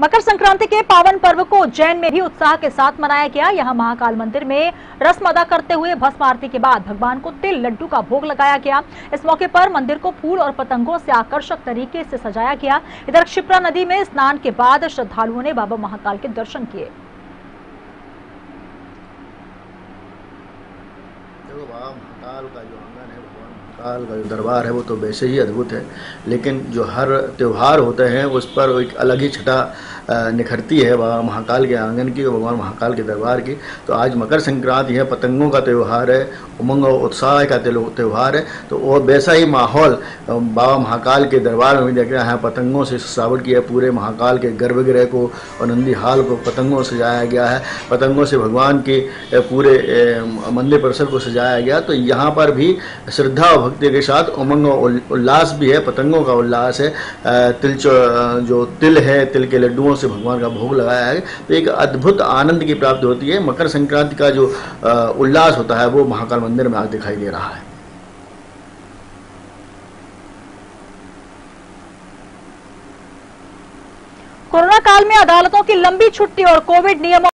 मकर संक्रांति के पावन पर्व को उज्जैन में भी उत्साह के साथ मनाया गया। यहाँ महाकाल मंदिर में रस्म अदा करते हुए भस्म आरती के बाद भगवान को तिल, लड्डू का भोग लगाया गया। इस मौके पर मंदिर को फूल और पतंगों से आकर्षक तरीके से सजाया गया। इधर क्षिप्रा नदी में स्नान के बाद श्रद्धालुओं ने बाबा महाकाल के दर्शन किए। महाकाल का जो दरबार है, वो तो वैसे ही अद्भुत है। लेकिन जो हर त्यौहार होते हैं, उस पर एक अलग ही छटा निखरती है बाबा महाकाल के आँगन की और भगवान महाकाल के दरबार की। तो आज मकर संक्रांति है, पतंगों का त्यौहार है, उमंग और उत्साह का त्यौहार है। तो वो वैसा ही माहौल बाबा महाकाल के दरबार में भी देख रहे हैं पतंगों से सजावट की है, पूरे महाकाल के गर्भगृह को और नंदी हाल को पतंगों से सजाया गया है। पतंगों से भगवान के पूरे मंदिर परिसर को सजाया गया। तो यहाँ पर भी श्रद्धा और भक्ति के साथ उमंग और उल्लास भी है, पतंगों का उल्लास है। तिल जो तिल है, तिल के लड्डुओं से भगवान का भोग लगाया है तो एक अद्भुत आनंद की प्राप्ति होती है। मकर संक्रांति का जो उल्लास होता है, वो महाकाल मंदिर में आज दिखाई दे रहा है। कोरोना काल में अदालतों की लंबी छुट्टी और कोविड नियमों